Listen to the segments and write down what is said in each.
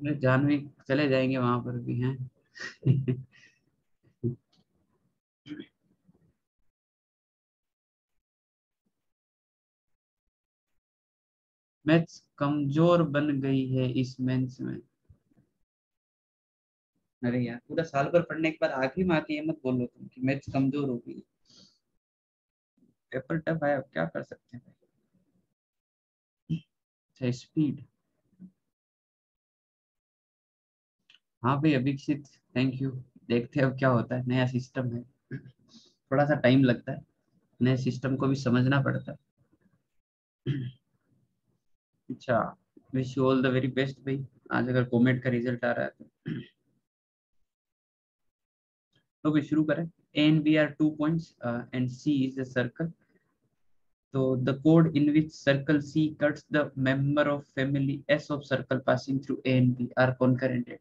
जानवी चले जाएँगे वहाँ पर भी, हैं? मैथ्स कमज़ोर बन गई है इस मेंस में। अरे यार, पूरा साल भर पढ़ने के बाद आखिरी में आके ये मत बोलो तुम कि मैथ्स कमज़ोर हो गई। पेपर टफ है, अब क्या कर सकते हैं स्पीड हाँ भाई, अभिक्षित थैंक यू देखते हैं अब क्या होता है। नया सिस्टम है। थोड़ा सा टाइम लगता है। नए सिस्टम को भी समझना पड़ता है। अच्छा wish you all the very best भाई। आज अगर कॉमेट का रिज़ल्ट आ रहा है तो। तो भी शुरू करें। And B are two points and C is the circle तो the code in which circle C cuts the member of family S of circle passing through A and B are concurrent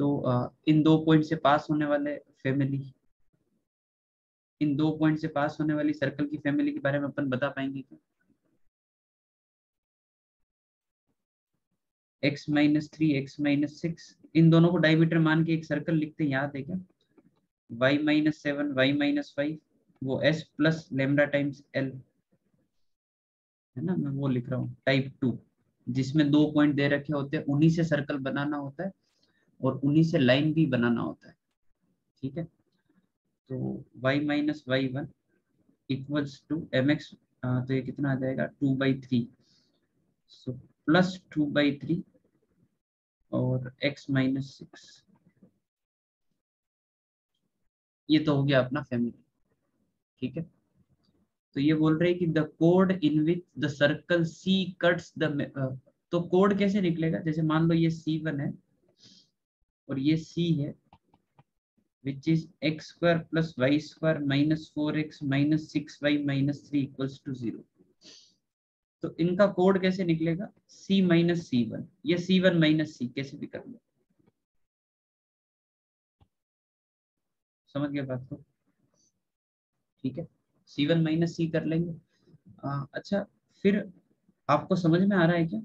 तो इन दो point से पास होने वाले family in दो point से पास होने वाली सर्कल की फैमिली के बारे में अपन बता पाएँगे क्या? X minus three X minus six इन दोनों को डायमीटर मान के एक सर्कल लिखते हैं, याद है क्या? Y minus seven Y minus five वो S plus lambda times L है ना? मैं वो लिख रहा हूँ टाइप टू जिसमें दो पॉइंट दे रखे होते हैं, उन्हीं से सर्कल बनाना होता है। और उन्हीं से लाइन भी बनाना होता है। ठीक है? तो y minus Y one equals to M X तो ये कितना आ जाएगा? Two by three so plus two by three और x माइनस सिक्स ये तो हो गया अपना फैमिली ठीक है? तो ये बोल रहे हैं कि the code in which the circle C cuts the तो कोड कैसे निकलेगा? जैसे मान लो ये सी वन है और ये सी है which is X square plus Y square minus four X minus six Y minus three equals to zero तो इनका कोड कैसे निकलेगा? सी माइनस सी वन या सी वन माइनस सी कैसे भी कर लो समझ गया बात को? ठीक है सी वन माइनस सी कर लेंगे। आ, अच्छा फिर आपको समझ में आ रहा है क्या?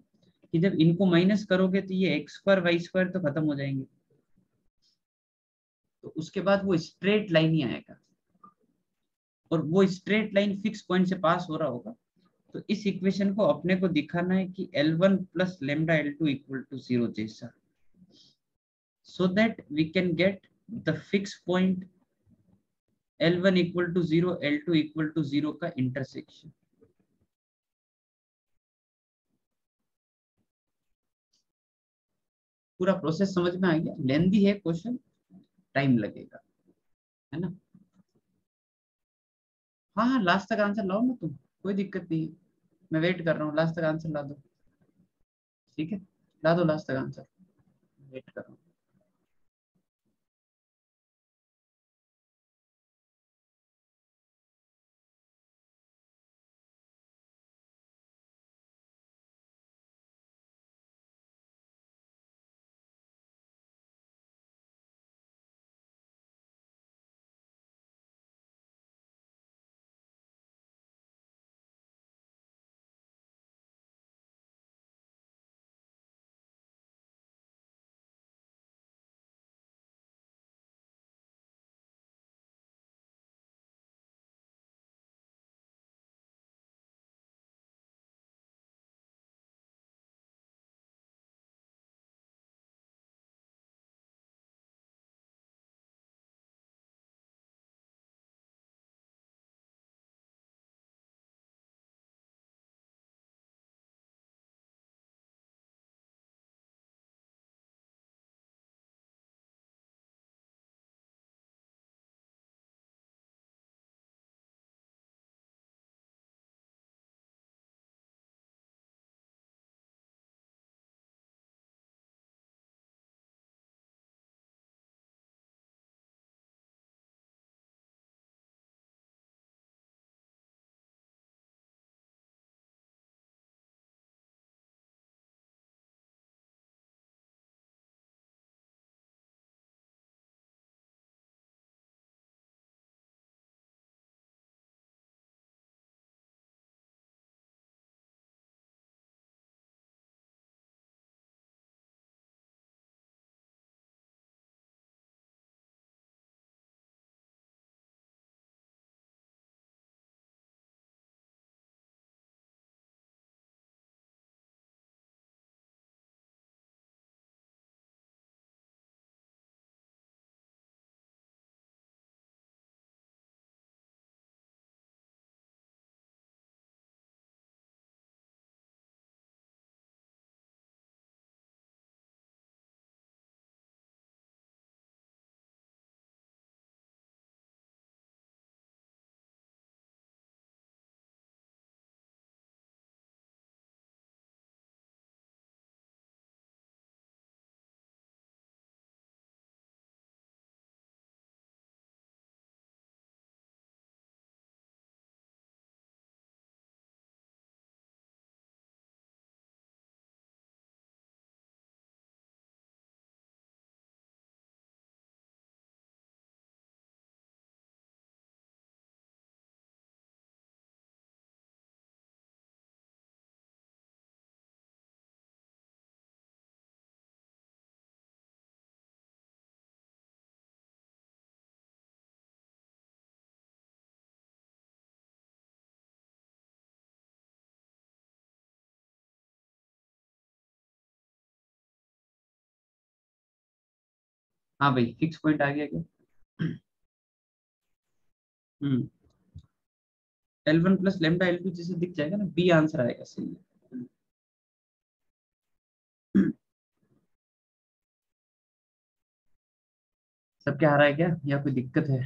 कि जब इनको माइनस करोगे तो ये एक्स स्क्वायर वाई स्क्वायर तो खत्म हो जाएँगे। तो उसके बाद वो स्ट्रेट लाइन ही आएगा। और वो स्ट्रेट लाइन फिक्स पॉइंट से पास हो रहा होगा। तो इस इक्वेशन को अपने को दिखाना है कि L1 one plus lambda L two equal to zero जैसा। So that we can get the fix point L1 equal to zero L two equal to zero का इंटरसेक्शन पूरा प्रोसेस समझ में आ गया? लेंदी है क्वेश्चन टाइम लगेगा, है ना? हाँ हाँ लास्ट तक आंसर लाओ ना तुम, कोई दिक्कत नहीं। मैं वेट कर रहा हूँ लास्ट तक आंसर ला दो। ठीक है? ला दो लास्ट तक आंसर वेट कर रहा हूँ। हाँ भाई फिक्स पॉइंट आ गया क्या? हम्म। L one plus lambda L two जैसे दिख जाएगा ना बी आंसर आएगा, सही सब क्या आ रहा है क्या? या कोई दिक्कत है?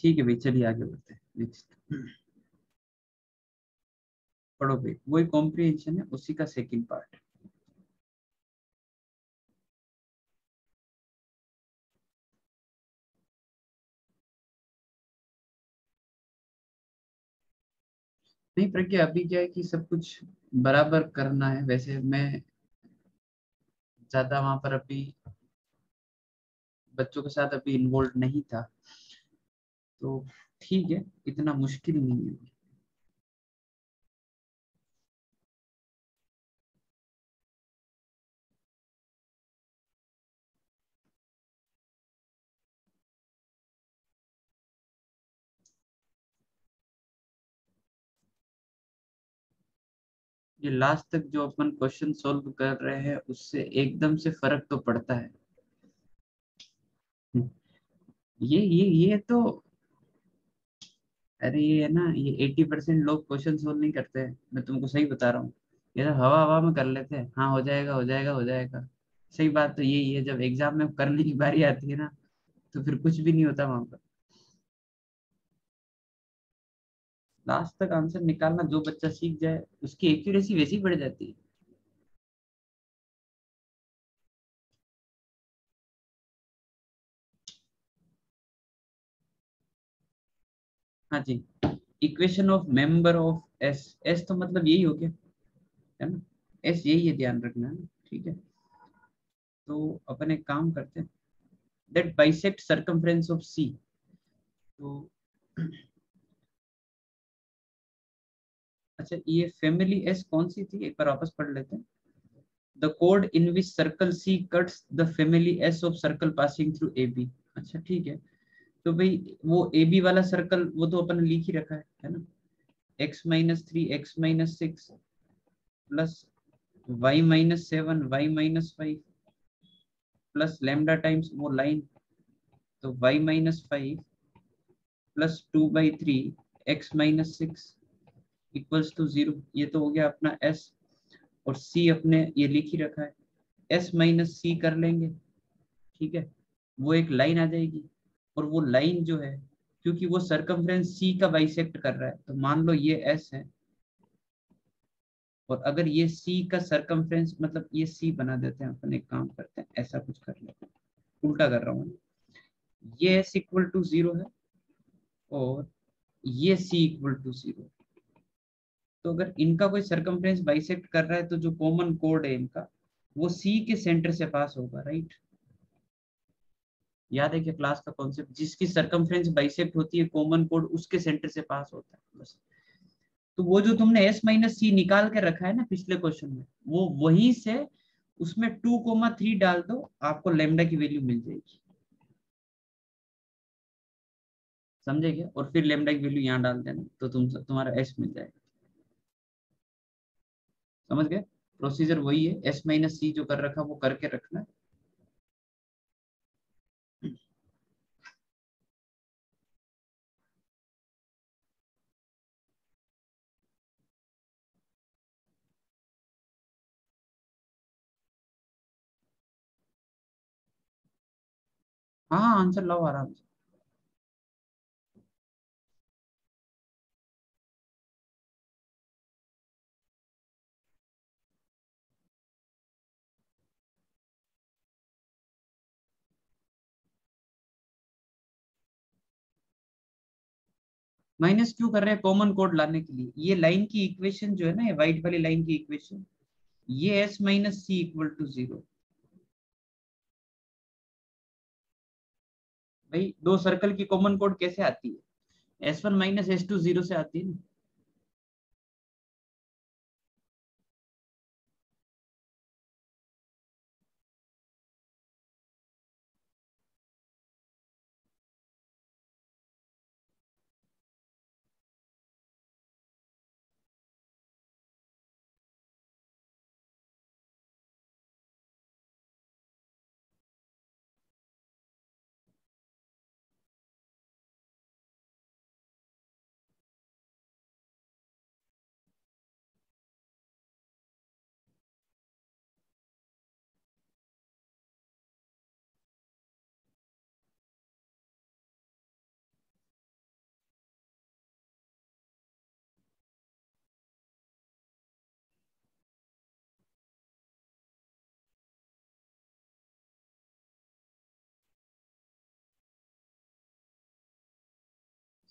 ठीक है भाई, चलिए आगे बढ़ते हैं नेक्स्ट पढ़ो भाई वही कॉम्प्रिहेंशन है, उसी का सेकंड पार्ट नहीं, प्रज्ञा, अभी क्या है कि सब कुछ बराबर करना है, वैसे मैं ज़्यादा वहाँ पर अभी बच्चों के साथ अभी इन्वॉल्व नहीं था। तो ठीक है, इतना मुश्किल नहीं है। ये लास्ट तक जो अपन क्वेश्चन सॉल्व कर रहे हैं, उससे एकदम से फ़र्क तो पड़ता है। ये ये ये तो अरे ये ना, ये एटी परसेंट लोग क्वेश्चन सोल्व नहीं करते मैं तुमको सही बता रहा हूँ। ये तो हवा हवा में कर लेते हैं। हाँ हो जाएगा हो जाएगा हो जाएगा। सही बात तो यही है, जब एग्ज़ाम में करने की बारी आती है ना तो फिर कुछ भी नहीं होता वहाँ पर। लास्ट तक आंसर निकालना जो बच्चा सीख जाए, उसकी एक्यूरेसी वैसी बढ़ जाती है। हाँ जी। Equation of member of S S तो मतलब यही हो गया, है ना? एस यही है ध्यान रखना, है ठीक है। तो अपन एक काम करते हैं that bisect circumference of C तो अच्छा ये फैमिली एस कौन सी थी? एक बार वापस पढ़ लेते हैं। The code in which circle C cuts the family S of circle passing through A B अच्छा ठीक है। तो भाई वो ए बी वाला सर्कल वो तो अपन लिख ही रखा है है ना? X minus three X minus six plus Y minus seven Y minus five plus lambda times वो लाइन तो Y minus five plus two by three X minus six equals to zero ये तो हो गया अपना एस और सी अपने ये लिख ही रखा है। एस माइनस सी कर लेंगे, ठीक है? वो एक लाइन आ जाएगी। और वो लाइन जो है, क्योंकि वो सरकमफ्रेंस सी का बाइसेक्ट कर रहा है तो मान लो ये एस है। और अगर ये सी का सरकमफ्रेंस मतलब ये सी बना देते हैं, अपन एक काम करते हैं, ऐसा कुछ कर लेते हैं। उल्टा कर रहा हूँ ये एस इक्वल टू ज़ीरो है, और ये सी इक्वल टू ज़ीरो तो अगर इनका कोई सरकमफ्रेंस बाइसेक्ट कर रहा है तो जो कॉमन कोड है इनका, वो सी के सेंटर से पास होगा राइट याद है कि क्लास का कॉन्सेप्ट जिसकी सरकमफ्रेंस बाइसेक्ट होती है कॉमन कोड उसके सेंटर से पास होता है, बस। तो वो जो तुमने एस माइनस सी निकाल के रखा है ना पिछले क्वेश्चन में, वो वहीं से उसमें टू कोमा थ्री डाल दो, आपको लेमडा की वैल्यू मिल जाएगी। समझे क्या? और फिर लेमडा की वैल्यू यहाँ डाल देना तो तुम, तुम्हारा एस मिल जाएगा। समझ गए? प्रोसीजर वही है एस माइनस सी जो कर रखा, वो करके रखना। हाँ आंसर लाओ आराम से माइनस क्यों कर रहे हैं कॉमन कोड लाने के लिए। ये लाइन की इक्वेशन जो है ना, ये व्हाइट वाली लाइन की इक्वेशन ये S minus C equal to zero भाई, दो सर्कल की कॉमन कोड कैसे आती है? S one minus S two zero से आती है ना?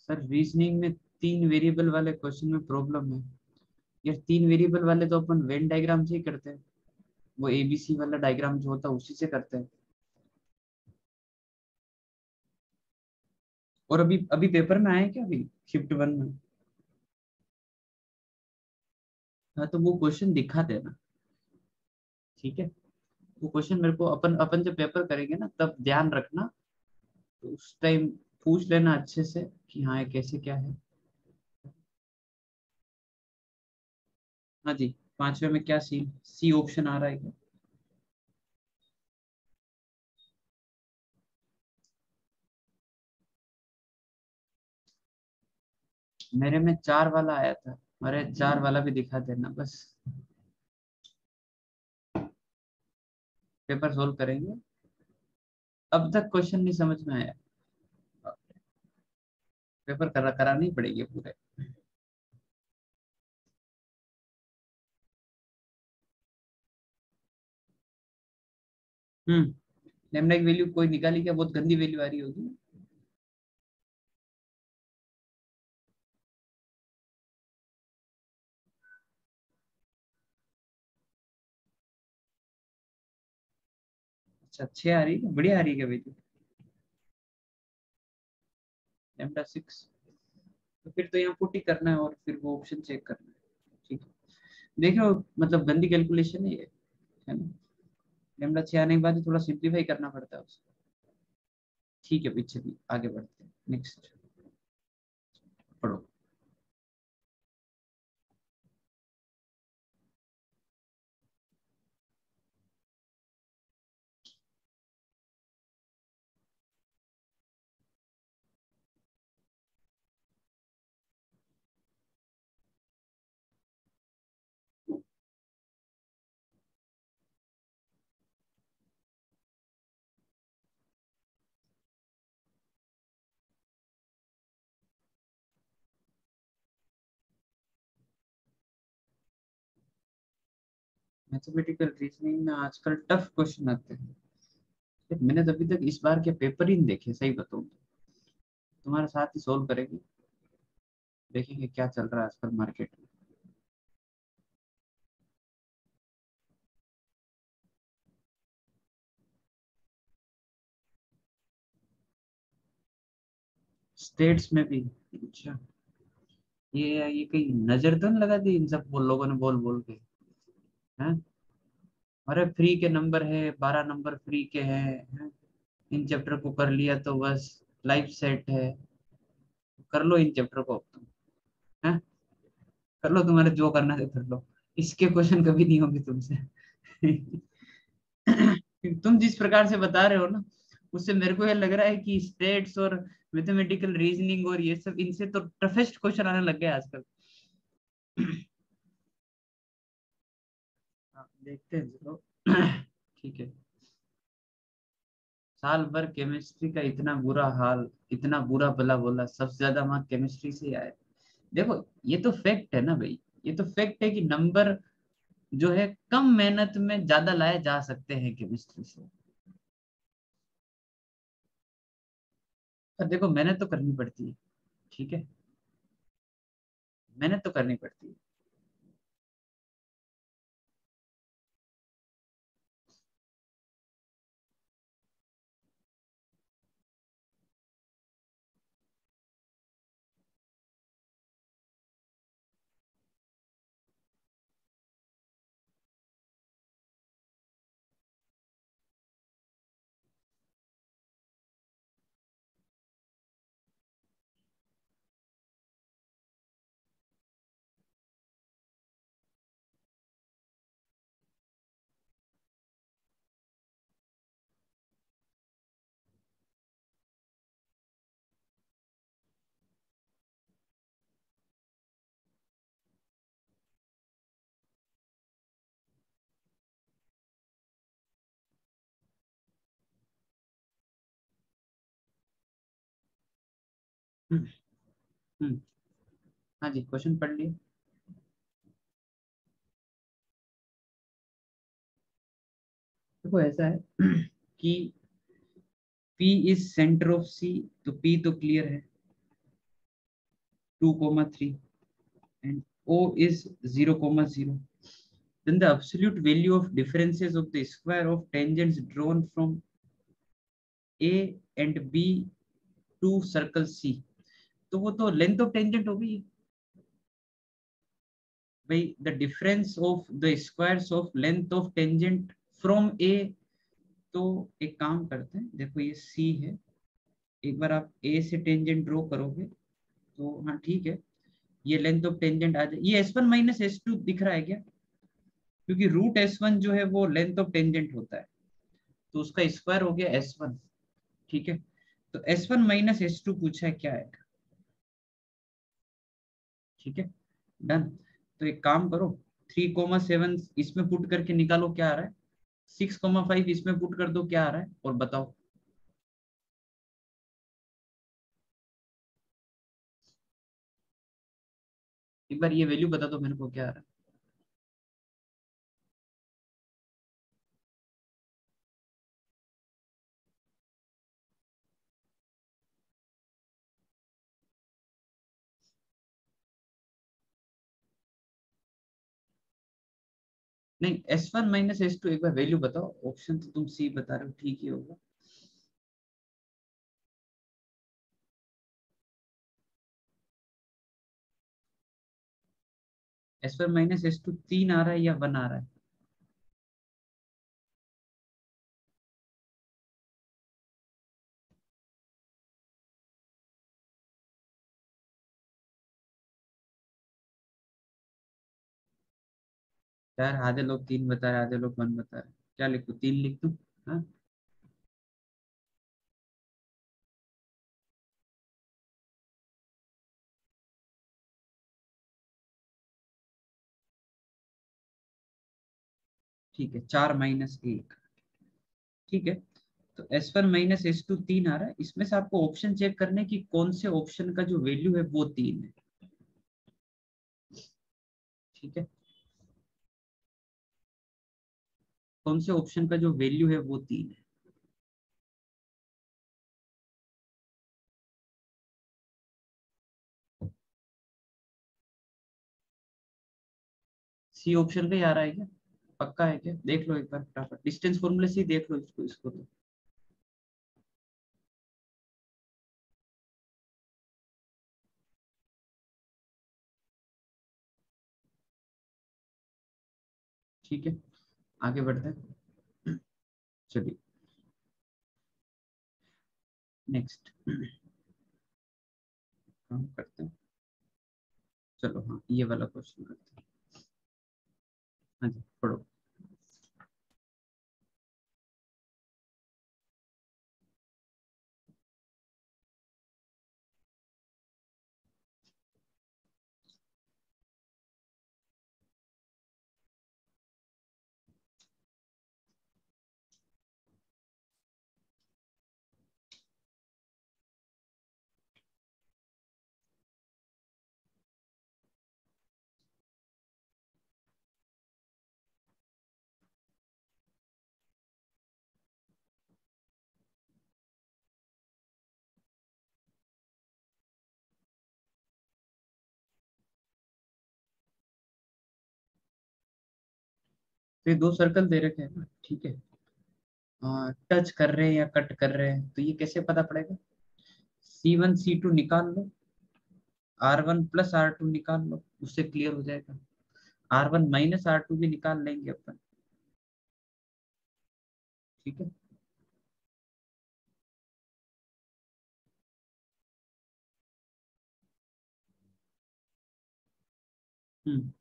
सर रीजनिंग में तीन वेरिएबल वाले क्वेश्चन में प्रॉब्लम है। यार, तीन वेरिएबल वाले तो अपन वेन डायग्राम से ही करते हैं। वो एबीसी वाला डायग्राम जो होता है, उसी से करते हैं। और अभी अभी पेपर में आए क्या अभी? शिफ्ट वन में। हाँ तो वो क्वेश्चन दिखा देना। ठीक है? वो क्वेश्चन मेरे को अपन अपन जब पेपर करेंगे ना, तब ध्यान रखना। तो उस टाइम पूछ लेना अच्छे से कि हाँ ये कैसे क्या है। हाँ जी, पांचवे में क्या सी सी ऑप्शन आ रहा है क्या? मेरे में चार वाला आया था, अरे चार वाला भी दिखा देना, बस। पेपर सोल्व करेंगे। अब तक क्वेश्चन नहीं समझ में आया। पेपर करा करानी पड़ेगी पूरे। हम्म की वैल्यू कोई निकाली क्या? बहुत गंदी वैल्यू आ रही होगी। अच्छा अच्छे आ रही है बढ़िया आ रही है क्या वैल्यू? लेमडा सिक्स तो फिर तो यहाँ पुटी करना है और फिर वो ऑप्शन चेक करना है। ठीक है। देखो मतलब गंदी कैलकुलेशन है ये। है ना? लेमडा छः आने के बाद थोड़ा सिंप्लीफाई करना पड़ता है उसको। ठीक है पीछे भी आगे बढ़ते हैं। नेक्स्ट मैथमेटिकल रीजनिंग में आजकल टफ क्वेश्चन आते हैं। मैंने अभी तक इस बार के पेपर ही नहीं देखे, सही बताऊँ तो। तुम्हारे साथ ही सोल्व करेंगे। देखेंगे क्या चल रहा है आजकल मार्केट में। स्टेट्स में भी। अच्छा। ये ये कहीं नज़र नहीं लगा दी इन सब लोगों ने बोल बोल के। हैं? अरे फ्री के नंबर है, बारह नंबर फ्री के हैं? इन चैप्टर को कर लिया तो बस लाइफ सेट है। कर लो इन चैप्टर को तुम, है? कर लो तुम्हारे जो करना है कर लो। इसके क्वेश्चन कभी नहीं होंगे तुमसे। तुम जिस प्रकार से बता रहे हो ना, उससे मेरे को यह लग रहा है कि स्टेट्स और मैथमेटिकल रीजनिंग और ये सब, इनसे तो टफेस्ट क्वेश्चन आने लग गए आजकल। देखते हैं चलो। ठीक है। साल भर केमिस्ट्री का इतना बुरा हाल, इतना बुरा भला बोला सबसे ज़्यादा मार्क केमिस्ट्री से आए देखो, ये तो फैक्ट है ना भाई। ये तो फैक्ट है कि नंबर जो है, कम मेहनत में ज़्यादा लाए जा सकते हैं केमिस्ट्री से। पर देखो, मेहनत तो करनी पड़ती है। ठीक है? मेहनत तो करनी पड़ती है। हम्म, हम्म। हाँ जी क्वेश्चन पढ़ लिए देखो ऐसा है कि P is centre of C तो P तो क्लियर है two comma three and O is zero comma zero. Then the absolute value of differences of the square of tangents drawn from A and B to circle C. तो वो तो length of tangent होगी भाई the difference of the squares of length of tangent from A तो एक काम करते हैं, देखो ये सी है। एक बार आप ए से टेंजेंट ड्रॉ करोगे तो हाँ ठीक है। ये लेंथ ऑफ़ टेंजेंट आ जाए। ये S one minus S two दिख रहा है क्या? क्योंकि रूट एस वन जो है, वो लेंथ ऑफ़ टेंजेंट होता है। तो उसका स्क्वायर हो गया एस वन ठीक है। तो S one minus S two पूछा है, क्या है? ठीक है? डन तो एक काम करो थ्री कोमा सेवन इसमें पुट करके निकालो, क्या आ रहा है? सिक्स कोमा फाइव इसमें पुट कर दो, क्या आ रहा है? और बताओ। एक बार ये वैल्यू बता दो मेरे को, क्या आ रहा है? नहीं S one minus S two एक बार वैल्यू बताओ। ऑप्शन तो तुम सी बता रहे हो, ठीक ही होगा। S one minus S two तीन आ रहा है या वन आ रहा है? यार आधे लोग तीन बता रहे, आधे लोग वन बता रहे। क्या लिखू? तीन लिख दू? हाँ? ठीक है, चार माइनस एक। ठीक है तो S one minus S two तीन आ रहा है। इसमें से आपको ऑप्शन चेक करने की कौन से ऑप्शन का जो वैल्यू है वो तीन है। ठीक है कौन से ऑप्शन का जो वैल्यू है वो तीन है? सी ऑप्शन का ही आ रहा है क्या? पक्का है क्या? देख लो एक बार फटाफट। डिस्टेंस फॉर्मूले से देख लो इसको इसको तो। ठीक है। आगे बढ़ते हैं। चलिए। नेक्स्ट काम करते हैं। चलो हाँ ये वाला क्वेश्चन करते हैं। हाँ जी, पढ़ो। तो ये दो सर्कल दे रखे हैं। ठीक है। टच कर रहे हैं या कट कर रहे हैं तो ये कैसे पता पड़ेगा? सी वन सी टू निकाल लो। R one plus R two निकाल लो। उससे क्लियर हो जाएगा। R one minus R two भी निकाल लेंगे अपन। ठीक है। हम्म।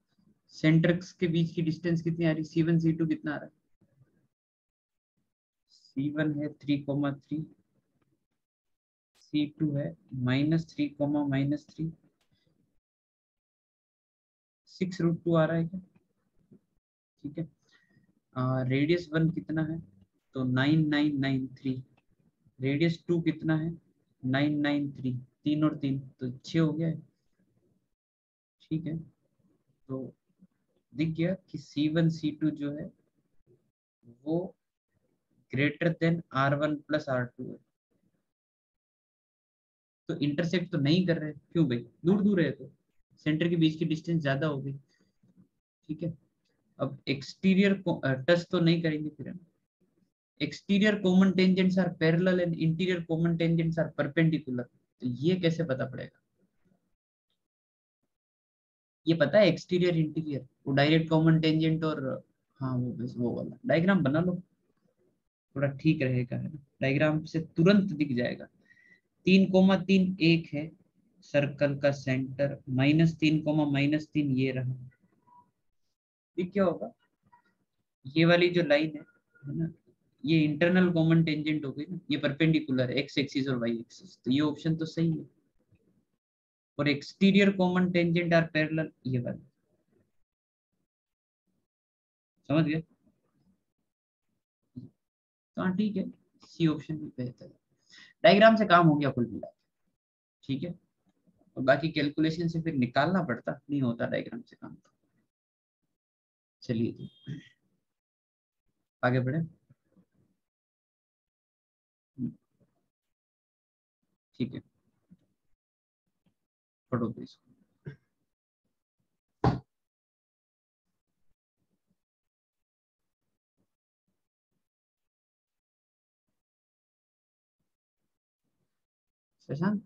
सेंटर्स के बीच की डिस्टेंस कितनी आ रही सी वन सी टू कितना आ रहा है? सी वन है three comma three C two है minus three comma minus three six root two आ रहा है क्या? ठीक है। रेडियस वन कितना है? तो nine nine nine three radius two कितना है? नाइन नाइन थ्री तीन और तीन तो छः हो गया है। ठीक है। तो दिख गया कि सी वन सी टू जो है, वो greater than R one plus R है। तो इंटरसेक्ट तो नहीं कर रहे क्यों भाई? दूर दूर है तो। सेंटर के बीच की डिस्टेंस ज़्यादा होगी ठीक है? अब एक्सटीरियर टच तो नहीं करेंगे फिर हम। Exterior common tangents are parallel and interior common tangents are perpendicular तो ये कैसे पता पड़ेगा? ये पता है एक्सटीरियर इंटीरियर वो डायरेक्ट कॉमन टेंजेंट और हाँ वो बस वो वाला। डायग्राम बना लो। थोड़ा ठीक रहेगा, है ना? डायग्राम से तुरंत दिख जाएगा। तीन कोमा तीन एक है। सर्कल का सेंटर माइनस तीन कोमा माइनस तीन, ये रहा। ठीक क्या होगा? ये वाली जो लाइन है है ना? ये इंटरनल कॉमन टेंजेंट हो गई ना? ये परपेंडिकुलर एक्स एक्सिस और वाई एक्सिस तो ये ऑप्शन तो सही है। और exterior common tangent are parallel ये वाला समझ गए? तो हाँ ठीक है। सी ऑप्शन भी बेहतर है। डायग्राम से काम हो गया कुल मिला। ठीक है? और बाकी कैलकुलेशन से फिर निकालना पड़ता। नहीं होता डायग्राम से काम तो। चलिए आगे बढ़े। ठीक है। पढ़ो तो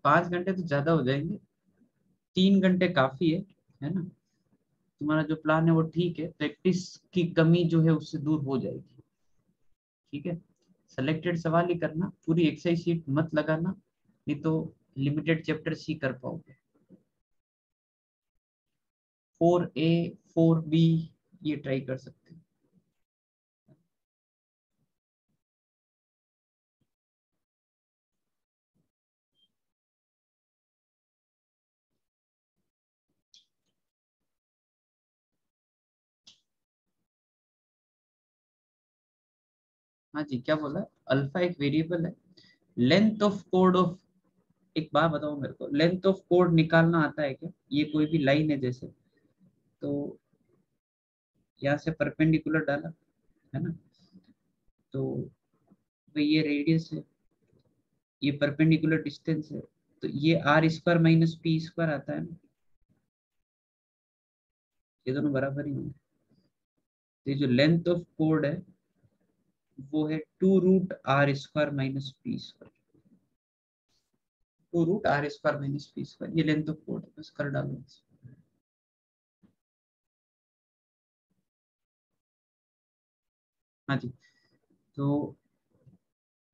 पाँच घंटे तो ज़्यादा हो जाएँगे। तीन घंटे काफ़ी है है ना? तुम्हारा जो प्लान है वो ठीक है प्रैक्टिस की कमी जो है उससे दूर हो जाएगी। ठीक है? सेलेक्टेड सवाल ही करना, पूरी एक्सरसाइज शीट मत लगाना, नहीं तो लिमिटेड चैप्टर ही कर पाओगे। फोर ए फोर बी ये ट्राई कर सकते हैं। हाँ जी, क्या बोला? अल्फ़ा एक वेरिएबल है। लेंथ ऑफ़ कोड ऑफ़ एक बात बताओ मेरे को। लेंथ ऑफ़ कोड निकालना आता है क्या? ये कोई भी लाइन है जैसे। तो यहाँ से परपेंडिकुलर डाला, है ना? तो भाई ये रेडियस है, ये परपेंडिकुलर डिस्टेंस है तो ये r square minus p square आता है ना? ये दोनों बराबर ही होंगे। तो जो लेंथ ऑफ़ कोड है, वो है two root r square minus p square two root r square minus p square ये लेंथ ऑफ़ कोड है, बस कर डालो हाँ जी। तो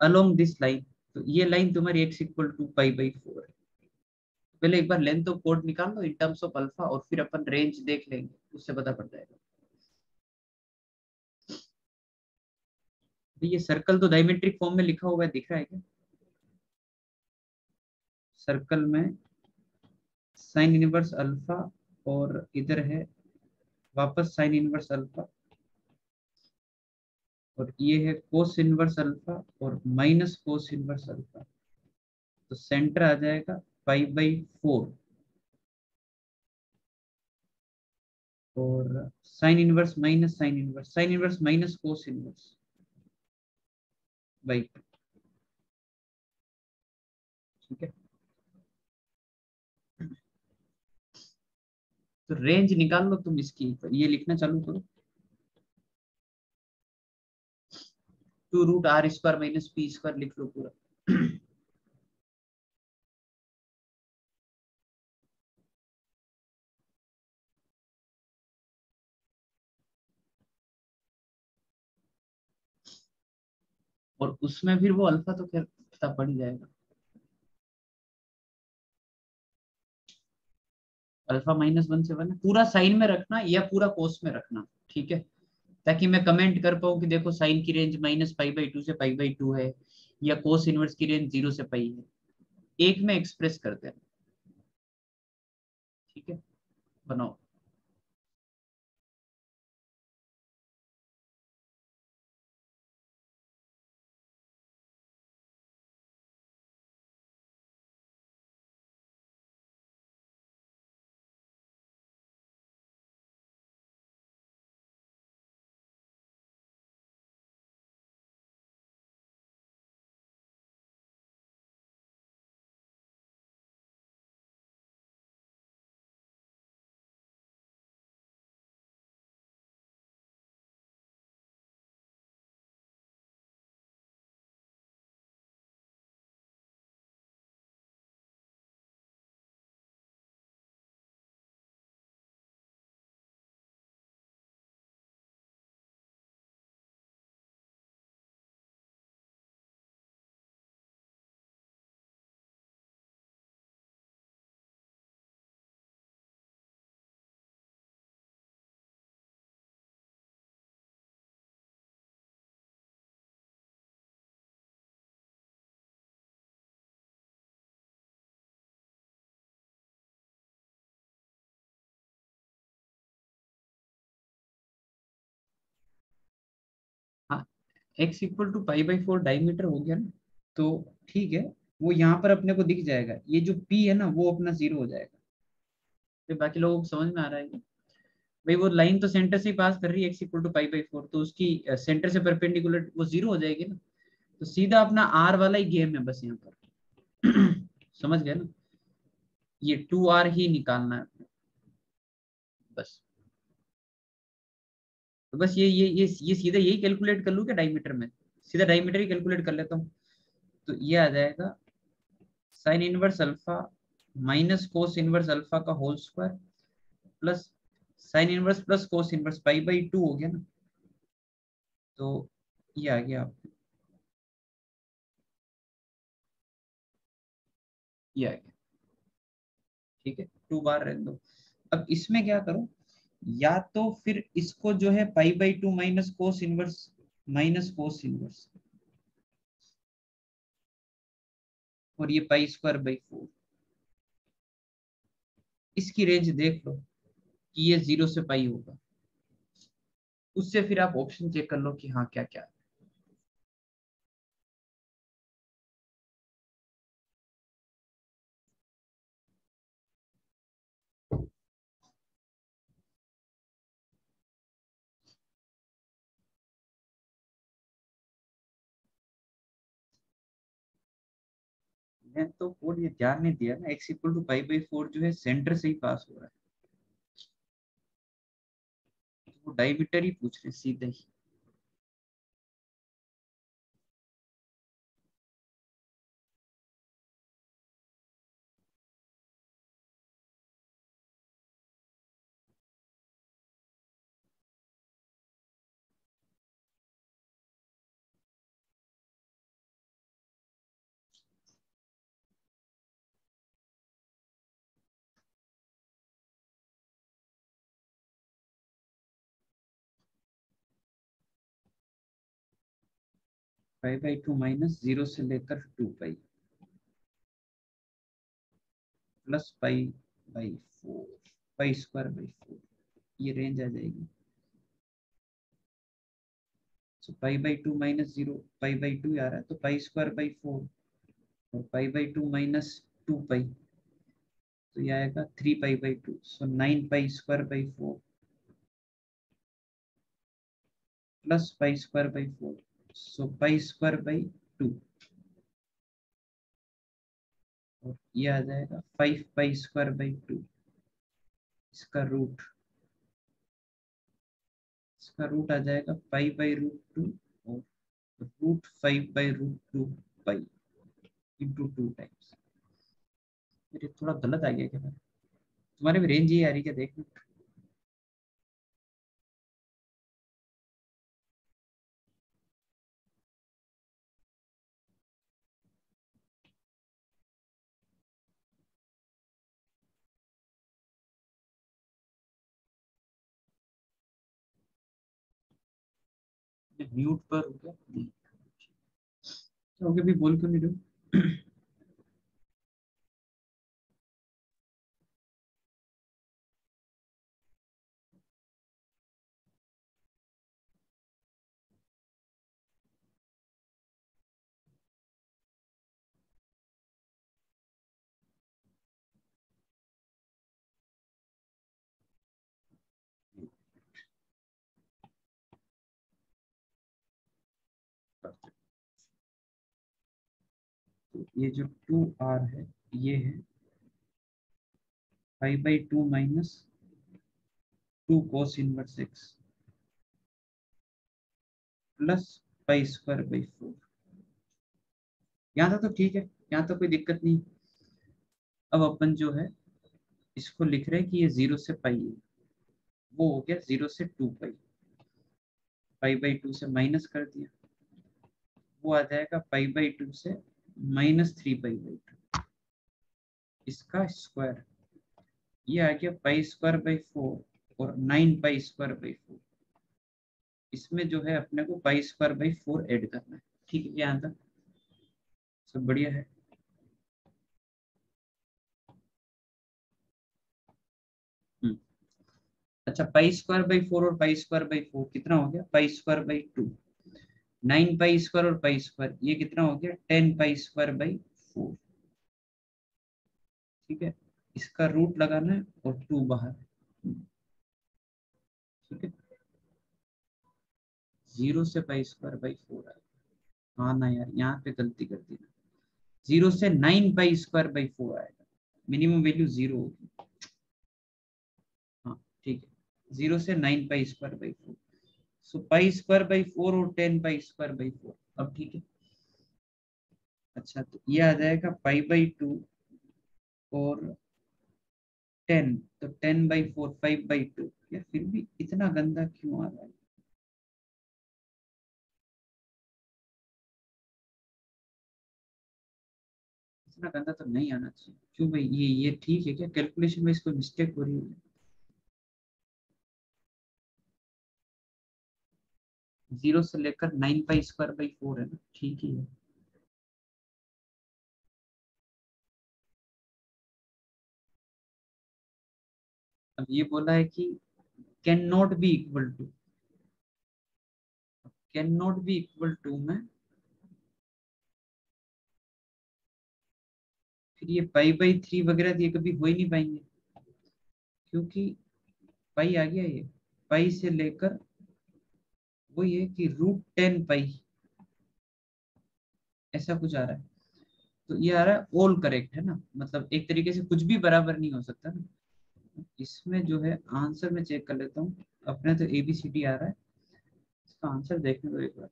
अलोंग दिस लाइन तो ये लाइन तुम्हारी x equal to pi by four है। पहले एक बार लेंथ ऑफ़ कोड निकाल लो इन टर्म्स ऑफ़ अल्फ़ा और फिर अपन रेंज देख लेंगे, उससे पता पड़ जाएगा। ये सर्कल तो डायमेट्रिक फॉर्म में लिखा हुआ है, दिख रहा है क्या? सर्कल में साइन इनवर्स अल्फ़ा और इधर है, वापस साइन इनवर्स अल्फ़ा और ये है कोस इनवर्स अल्फ़ा और माइनस कोस इनवर्स अल्फ़ा तो सेंटर आ जाएगा पाई बाई फोर और sine inverse minus sine inverse sine inverse minus cos inverse by ठीक है? तो रेंज निकाल लो तुम इसकी। ये लिखना चालू करो। Two root r square minus p square लिख लो पूरा। और उसमें फिर वो अल्फ़ा तो पता पड़ जाएगा। अल्फ़ा माइनस वन से वन पूरा साइन में रखना या पूरा कोस में रखना, ठीक है? ताकि मैं कमेंट कर पाऊँ कि देखो साइन की range minus five by two से फाइव बाई टू है, या कोस इनवर्स की रेंज ज़ीरो से फाइव है। एक में एक्सप्रेस करते देना ठीक है? बनाओ। X equal to pi by four diameter हो गया ना तो ठीक है, वो यहाँ पर अपने को दिख जाएगा। ये जो पी है ना, वो अपना ज़ीरो हो जाएगा। फिर बाकी लोगों को समझ में आ रहा है भाई वो लाइन तो सेंटर से ही पास कर रही है x equal to pi by four तो उसकी सेंटर से परपेंडिकुलर वो ज़ीरो हो जाएगी ना। तो सीधा अपना आर वाला ही गेम है बस यहाँ पर। समझ गए ना? ये टू ही निकालना है बस। तो बस ये ये ये ये सीधा यही कैलकुलेट कर लू क्या डायमीटर में? सीधा डायमीटर ही कैलकुलेट कर लेता हूँ। तो ये आ जाएगा sine inverse alpha minus cos inverse alpha का whole square plus sine inverse plus cos inverse pi by two हो गया ना। तो ये आ गया आपको। ये आ गया। ठीक है टू बार रहने दो। अब इसमें क्या करो? या तो फिर इसको जो है pi by two minus cos inverse, minus cos inverse. और ये पाई स्क्वायर बाई फोर। इसकी रेंज देख लो कि ये ज़ीरो से पाई होगा। उससे फिर आप ऑप्शन चेक कर लो कि हाँ क्या क्या है। मैं तो कोड ये ध्यान नहीं दिया ना x equal to pi by four जो है सेंटर से ही पास हो रहा है। तो वो डायमीटर ही पूछ रहे सीधे ही। Five by two minus zero से लेकर two pi plus pi by four pi square by four ये रेंज आ जाएगी. So pi by two minus zero pi by two आ रहा है तो पाई स्क्वायर बाई फोर और pi by two minus two pi तो ये आएगा three pi by two so nine pi square by four plus pi square by four so pi square by two और ये आ जाएगा five pi square by two इसका root इसका root आ जाएगा पाई बाई रूट टू और root five by root two pi into two times मेरे थोड़ा गलत आ गया क्या? तुम्हारे भी रेंज ही आ रही है क्या? देखना म्यूट पर हो गया। ओके भी बोल क्यों नहीं रहे तो ये जो टू आर है, ये है five by two minus two cos inverse x plus pi square by four. यहाँ तक तो ठीक है, यहाँ तक कोई दिक्कत नहीं। अब अपन जो है, इसको लिख रहे हैं कि ये ज़ीरो से पाई है। वो हो गया ज़ीरो से two pi. Pi by two से माइनस कर दिया। वो आ जाएगा पाई बाई टू से minus three pi by two इसका स्क्वायर ये आ गया पाई स्क्वायर बाई फोर और nine pi square by four इसमें जो है अपने को pi square by four add करना है। ठीक है यहाँ तक सब बढ़िया है। अच्छा पाई स्क्वायर बाई फोर और पाई स्क्वायर बाई फोर कितना हो गया? Pi square by two nine pi square और पाई स्क्वायर, ये कितना हो गया? Ten pi square by four. ठीक है? इसका रूट लगाना है और टू बाहर। ठीक है? ज़ीरो से पाई स्क्वायर बाई फोर आएगा हाँ ना यार, यहाँ पे गलती कर दी ना। ज़ीरो से nine pi square by four आएगा। मिनिमम वैल्यू ज़ीरो होगी। हाँ ठीक है। ज़ीरो से nine pi square by four. So pi square by four और ten pi square by four अब ठीक है? अच्छा तो ये आ जाएगा पाई बाई टू और टेन तो ten by four five by two या फिर भी इतना गंदा क्यों आ रहा है? इतना गंदा तो नहीं आना चाहिए। क्यों भाई? ये ये ठीक है क्या? कैलकुलेशन में इसको मिस्टेक हो रही है। ज़ीरो से लेकर nine pi square by four है ना? ठीक ही है। अब ये बोला है कि cannot be equal to cannot be equal to में फिर ये पाई बाई थ्री वगैरह ये कभी हो ही नहीं पाएँगे, क्योंकि पाई आ गया ये, पाई से लेकर वो ये कि रूट टेन पाई ऐसा कुछ आ रहा है। तो ये आ रहा है ऑल करेक्ट है ना? मतलब एक तरीके से कुछ भी बराबर नहीं हो सकता ना। इसमें जो है आंसर में चेक कर लेता हूँ। अपने तो ए बी सी डी आ रहा है। इसका आंसर देखने को एक बार।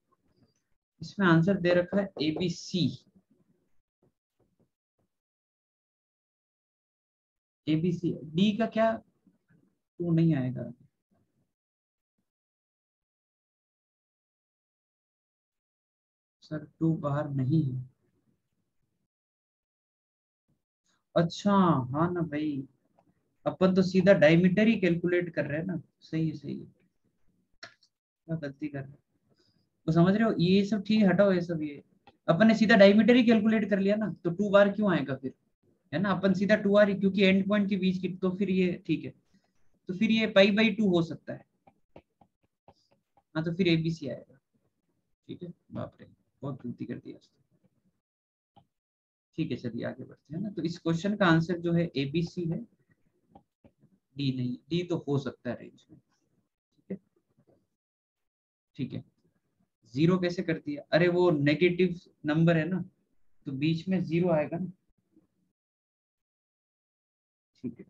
इसमें आंसर दे रखा है A B C A B C D का क्या? टू नहीं आएगा। सर टू बाहर नहीं है। अच्छा हाँ ना भाई। अपन तो सीधा डायमीटर ही कैलकुलेट कर रहे हैं ना। सही है सही है। क्या गलती कर रहे तो समझ रहे हो, ये सब ठीक हटाओ ये सब ये। अपन ने सीधा डायमीटर ही कैलकुलेट कर लिया ना तो टू बार क्यों आएगा फिर? है ना, अपन सीधा टू आर क्योंकि एंड पॉइंट के बीच की तो फिर ये ठीक है। तो फिर ये पाई बाई टू हो सकता है। हाँ तो फिर एबीसी आएगा। ठीक है, बाप रे। बहुत गलती कर दिया ठीक है, चलिए आगे बढ़ते हैं ना। तो इस क्वेश्चन का आंसर जो है एबीसी है। डी नहीं डी तो हो सकता है रेंज में। ठीक है? ठीक है। ज़ीरो कैसे कर दिया? अरे वो नेगेटिव नंबर है ना। तो बीच में ज़ीरो आएगा ना। ठीक है।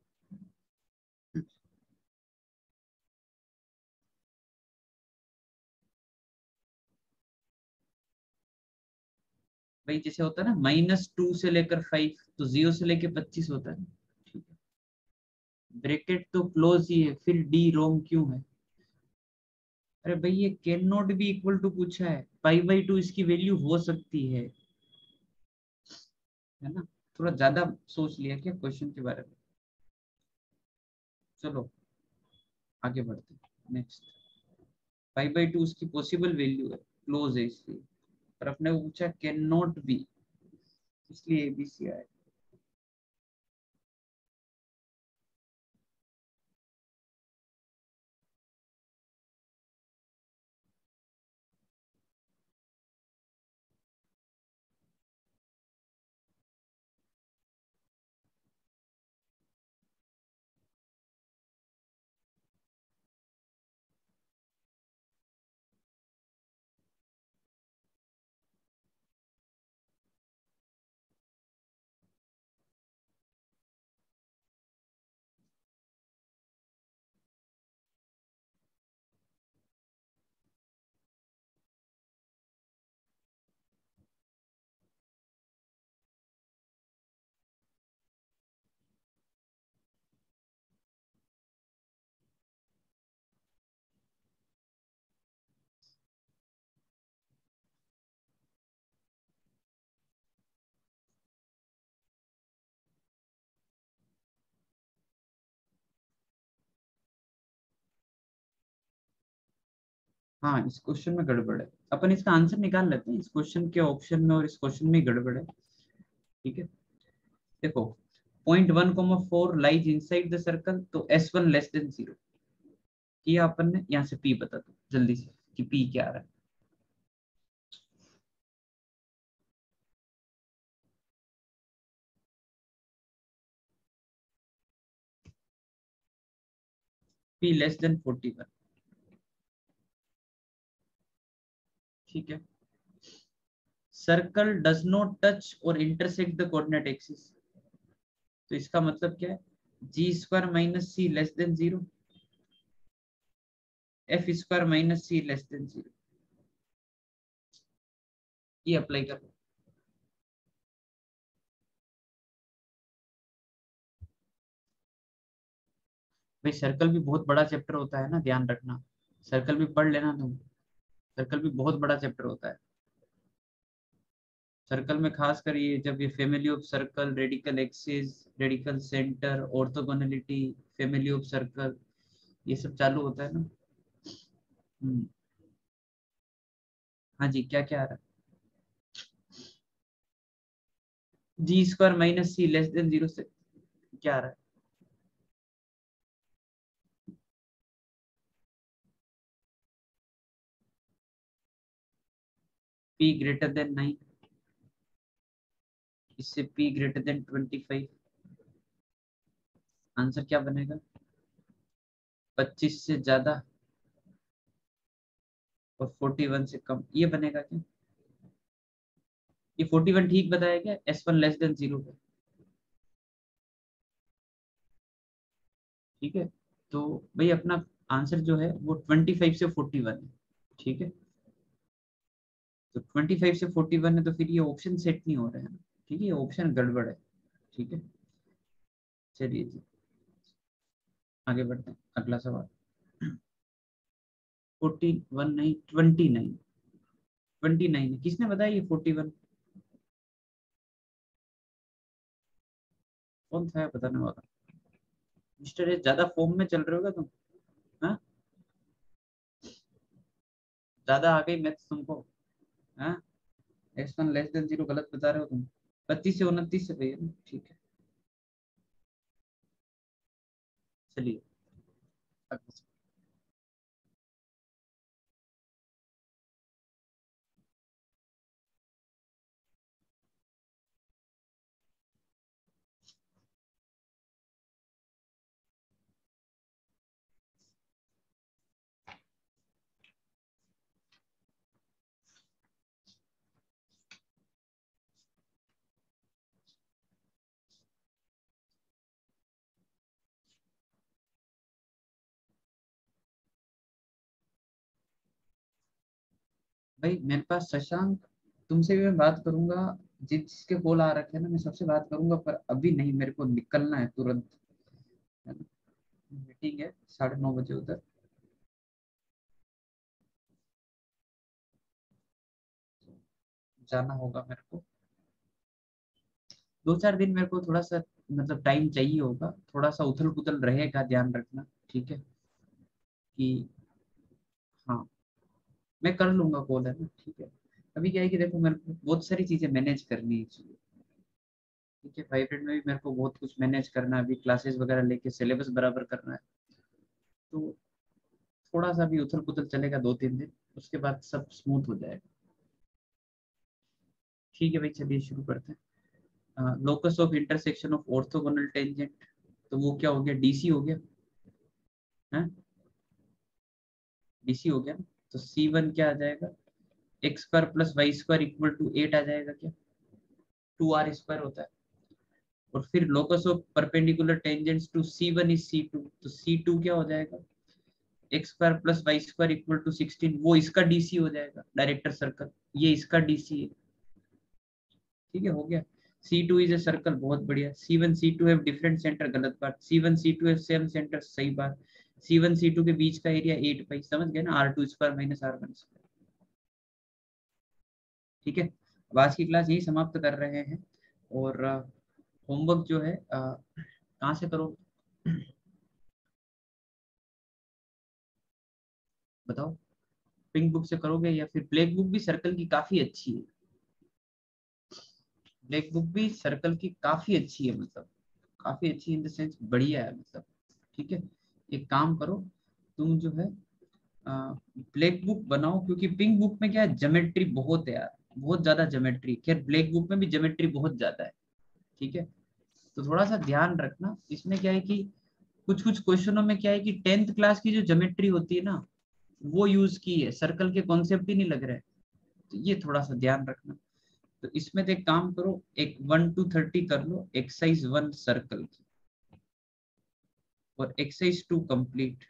भाई, जैसे होता है ना माइनस टू से लेकर फाइव तो ज़ीरो से लेकर पच्चीस होता है। है। ब्रैकेट तो क्लोज ही है, फिर डी रोम क्यों है? अरे भाई, ये can not be equal to पूछा है। पाई बाई टू इसकी वैल्यू हो सकती है। है ना? थोड़ा ज़्यादा सोच लिया क्या क्वेश्चन के बारे में? चलो, आगे बढ़ते नेक्स्ट पाई बाई टू उसकी पॉसिबल वैल्यू है। क्लोज है इसलिए पर अपने पूछा कैन नॉट बी इसलिए एबीसी आएगा हाँ इस क्वेश्चन में गड़बड़ है। अपन इसका आंसर निकाल लेते हैं। इस क्वेश्चन के ऑप्शन में और इस क्वेश्चन में गड़बड़ है। ठीक है? देखो point one comma four lies inside the circle तो S one less than zero अपन? ने यहाँ से पी बता दो, जल्दी से, कि पी क्या आ रहा है। P less than 41 ठीक है? सर्कल डज नॉट टच और इंटरसेक्ट द कोऑर्डिनेट एक्सिस तो इसका मतलब क्या है? G square minus c less than zero f square minus c less than zero apply कर भाई सर्कल भी बहुत बड़ा चैप्टर होता है ना, ध्यान रखना। सर्कल भी पढ़ लेना तुम। सर्कल भी बहुत बड़ा चैप्टर होता है। सर्कल में खास कर ये जब ये family of circle radical axis radical centre orthogonality family of circle ये सब चालू होता है ना? हम्म। हाँ जी क्या क्या आ रहा है? G square minus c less than zero से क्या आ रहा है? P ग्रेटर देन नाइन इससे p than twenty five answer क्या बनेगा? पच्चीस से ज़्यादा और फोर्टी वन से कम, ये बनेगा क्या? ये फोर्टी वन ठीक बताया क्या S one less than zero पे ठीक है? तो भाई अपना आंसर जो है वो ट्वेंटी फाइव से फोर्टी वन है। ठीक है? तो ट्वेंटी फाइव से फोर्टी वन है तो फिर ये ऑप्शन सेट नहीं हो रहे हैं। ठीक है ऑप्शन गड़बड़ है। ठीक है? चलिए जी। आगे बढ़ते हैं। अगला सवाल। फोर्टी वन नहीं ट्वेंटी नाइन ट्वेंटी नाइन किसने बताया ये फोर्टी वन कौन था बताने वाला मिस्टर ज़्यादा फॉर्म में चल रहे होगा तुम? हाँ? ज़्यादा आ गई मैथ्स तुमको। S one less than zero गलत बता रहे हो तुम। पच्चीस से उनतीस से भैया, ठीक है। चलिए। भाई, मेरे पास शशांक, तुमसे भी मैं बात करूँगा। जिसके कॉल आ रखे ना, मैं सबसे बात करूँगा, पर अभी नहीं, मेरे को निकलना है तुरंत। मीटिंग है साढ़े नौ बजे उधर। जाना होगा मेरे को। दो चार दिन मेरे को थोड़ा सा मतलब टाइम चाहिए होगा। थोड़ा सा उथल पुथल रहेगा ध्यान रखना, ठीक है? कि मैं कर लूँगा कॉल है ना? ठीक है। अभी क्या है कि देखो, मेरे को बहुत सारी चीज़ें मैनेज करनी है ठीक है फाइव में भी मेरे को बहुत कुछ मैनेज करना है। अभी क्लासेस वगैरह लेके सिलेबस बराबर करना है। तो थोड़ा सा भी उथल पुथल चलेगा दो तीन दिन, उसके बाद सब स्मूथ हो जाएगा। ठीक है भाई, चलिए शुरू करते हैं। Locus of intersection of orthogonal tangent तो वो क्या हो गया? डीसी हो गया। डीसी हो गया तो सी वन क्या आ जाएगा? X square plus y square equal to eight आ जाएगा क्या? टू आर स्क्वायर होता है। और फिर locus of perpendicular tangents to C one is C two तो सी टू क्या हो जाएगा? X square plus y square equal to sixteen वो इसका डीसी हो जाएगा डायरेक्टर सर्कल ये इसका डीसी है। ठीक है, हो गया। C two is a circle बहुत बढ़िया। C one C two have different centre गलत बात। C one C two have same centre सही बात। सी वन सी टू के बीच का एरिया एट पाई समझ गए ना? R two square minus r one ठीक है? अब आज की क्लास यही समाप्त कर रहे हैं और होमवर्क जो है कहाँ से करो? बताओ। पिंक बुक से करोगे या फिर ब्लैक बुक भी सर्कल की काफ़ी अच्छी है। ब्लैक बुक भी सर्कल की काफ़ी अच्छी है मतलब। काफ़ी अच्छी इन द सेंस बढ़िया है मतलब। ठीक है? एक काम करो, तुम जो है ब्लैक बुक बनाओ, क्योंकि पिंक बुक में क्या है जोमेट्री बहुत है यार, बहुत ज़्यादा जोमेट्री खैर ब्लैक बुक में भी जोमेट्री बहुत ज़्यादा है, ठीक है? तो थोड़ा सा ध्यान रखना, इसमें क्या है कि कुछ कुछ क्वेश्चनों में क्या है कि टेंथ क्लास की जो जोमेट्री होती है ना, वो यूज़ की है। सर्कल के कॉन्सेप्ट ही नहीं लग रहे। तो ये थोड़ा सा ध्यान रखना। तो इसमें तो एक काम करो, एक वन टू थर्टी कर लो एक्सरसाइज वन सर्कल की। और एक्सरसाइज टू कंप्लीट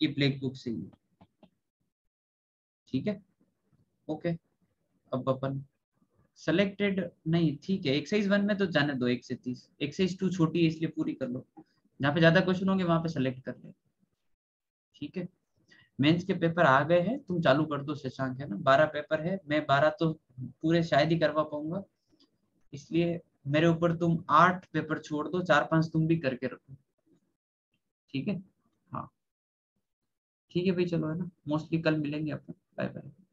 ये ब्लैक बुक से ही ठीक है? ओके अब अपन सेलेक्टेड नहीं, ठीक है। एक्सरसाइज वन में तो जाने दो, एक से तीस। एक्सरसाइज टू छोटी है, इसलिए पूरी कर लो। जहाँ पे ज़्यादा क्वेश्चन होंगे, वहाँ पे सेलेक्ट कर ले ठीक है? मेंस के पेपर आ गए हैं, तुम चालू कर दो, शशांक, है ना? बारह पेपर है। मैं बारह तो पूरे शायद ही करवा पाऊँगा। इसलिए मेरे ऊपर तुम आठ पेपर छोड़ दो, चार पाँच तुम भी करके रखो। ठीक है? हाँ। ठीक है भाई, चलो है ना? मोस्टली कल मिलेंगे अपन बाय बाय